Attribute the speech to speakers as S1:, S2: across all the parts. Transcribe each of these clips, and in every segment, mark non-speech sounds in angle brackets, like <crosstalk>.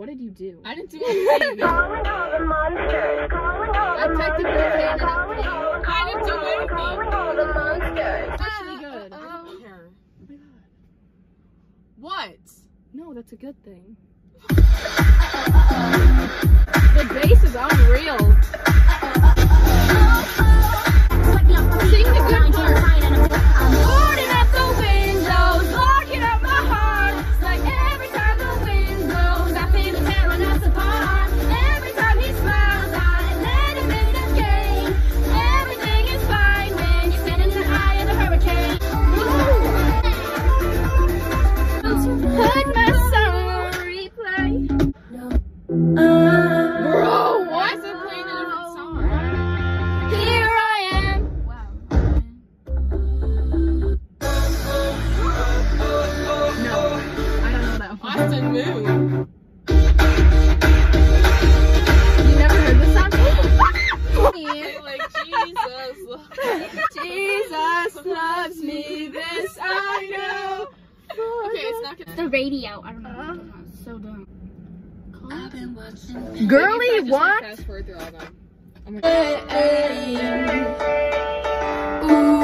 S1: What did you do?
S2: I didn't do anything. <laughs>
S3: Calling all the monsters. Calling all the monsters.
S2: your hand and
S3: Calling all the-
S2: I didn't do anything.
S3: Calling all the monsters.
S1: That's really good.
S2: Uh, I don't uh, care.
S1: Oh my god.
S2: What?
S1: No, that's a good thing. <laughs> the bass is unreal. <laughs>
S4: Sing the good
S2: Okay, it's.
S4: The radio. I don't know. So dumb.
S1: Girly,
S2: Maybe if I just,
S1: what?
S2: Fast forward through all of them. Oh my
S4: Ooh.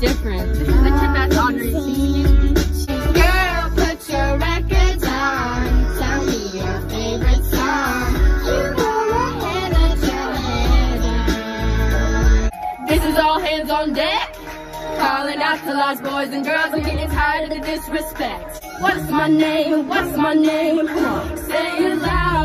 S1: This is the.
S4: Girl, put your records on. Tell me your favorite song. You go ahead and This is all hands on deck. Calling out to lost boys and girls. I'm getting tired of the disrespect. What's my name? What's my name? Come on, say it louder.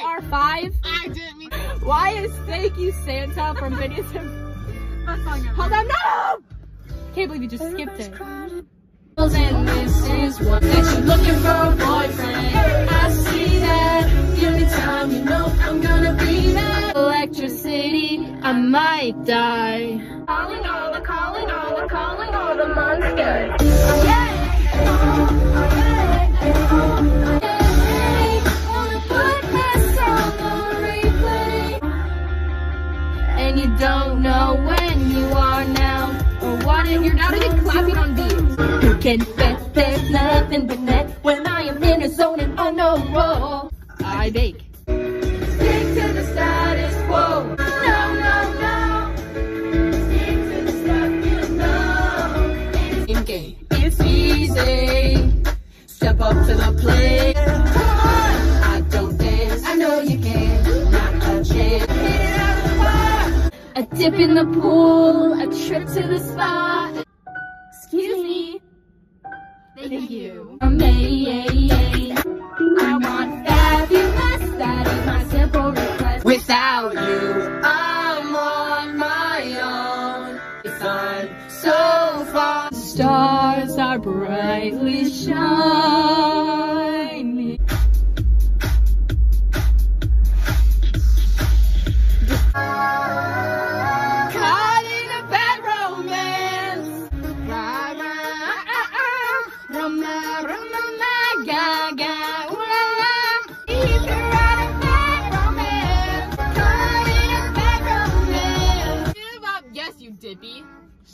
S1: Don't. You don't know our five.
S2: I didn't mean.
S1: Why is thank you Santa from Phineas Hold on, no! Can't believe you just skipped it.
S4: And this is what that you looking for a boyfriend. I see that. The only time you know I'm gonna be there.
S1: Electricity, I might die.
S3: Calling all the, calling all the, calling all the monsters.
S4: And You there's nothing but net when I am in a zone and on a roll.
S1: I bake.
S4: Stick to the status quo. No, no, no. Stick to the stuff you know. In game, it's easy. Step up to the plate. Come on. I don't dance. I know you can. Not a chance. Hit it out of the park. A dip in the pool. A trip to the spa.
S1: Brightly shining.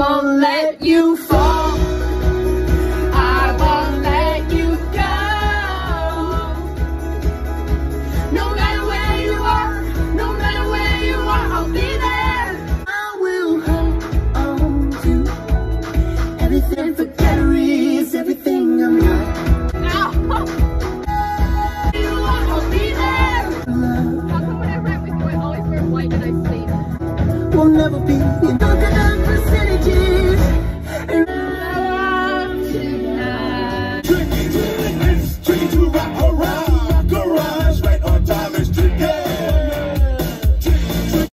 S4: won't let you